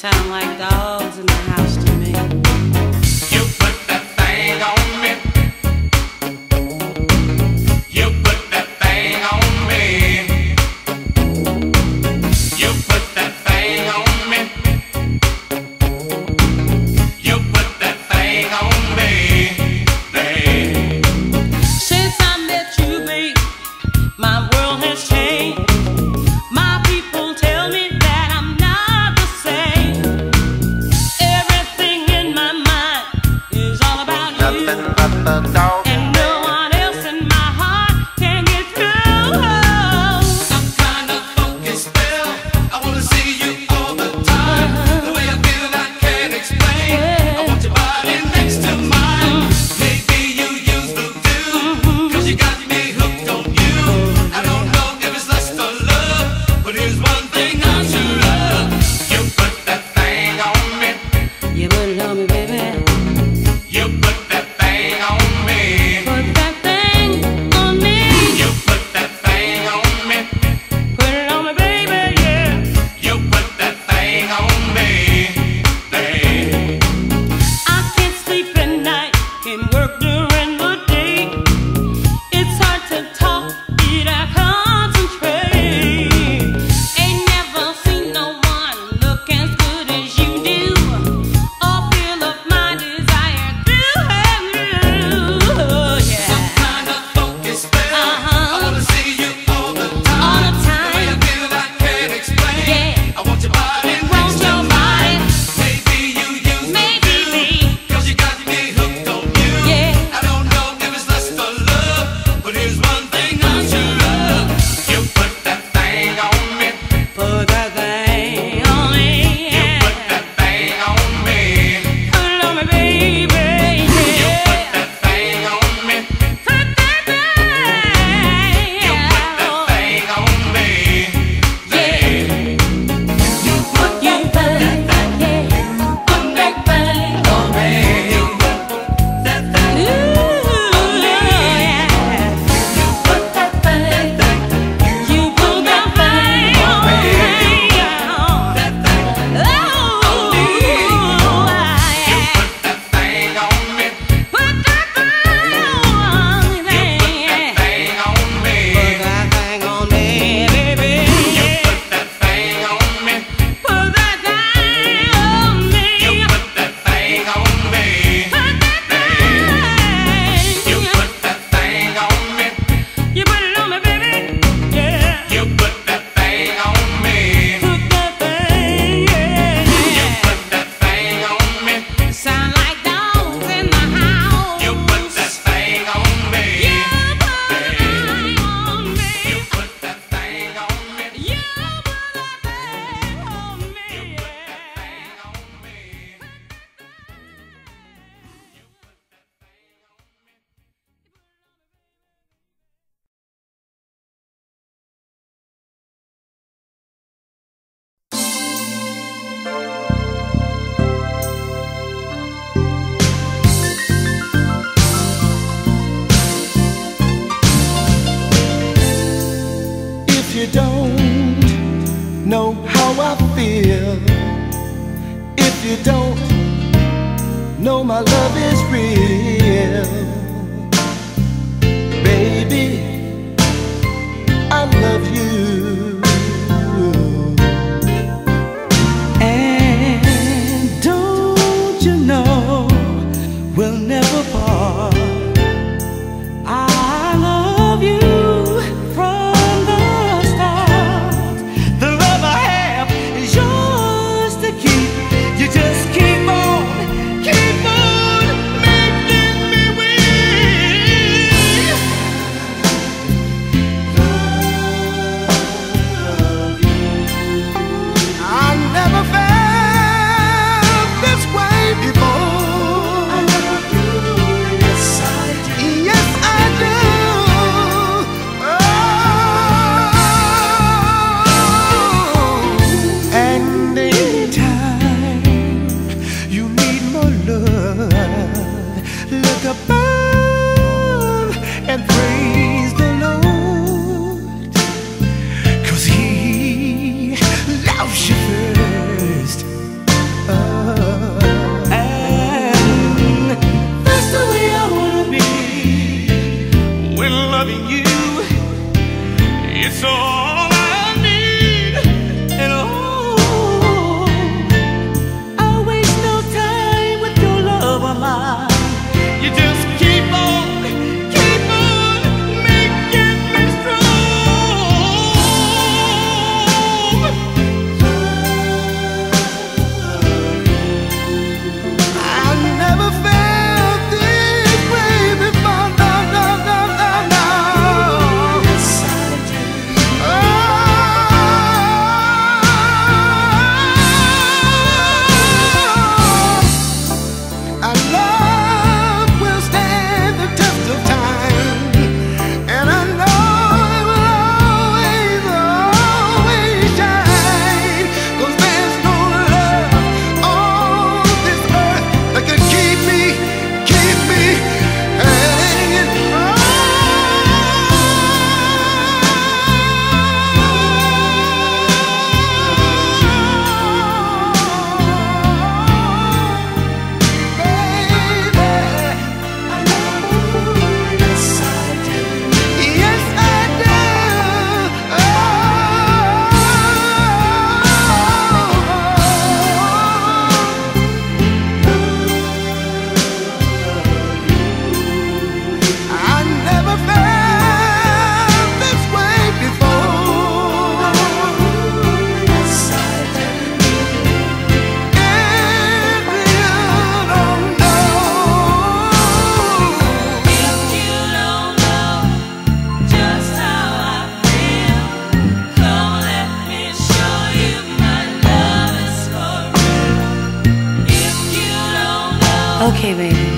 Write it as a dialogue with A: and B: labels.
A: sound like dogs.
B: know
C: how I feel. If you don't know my love is real.
B: It's
D: Okay, baby.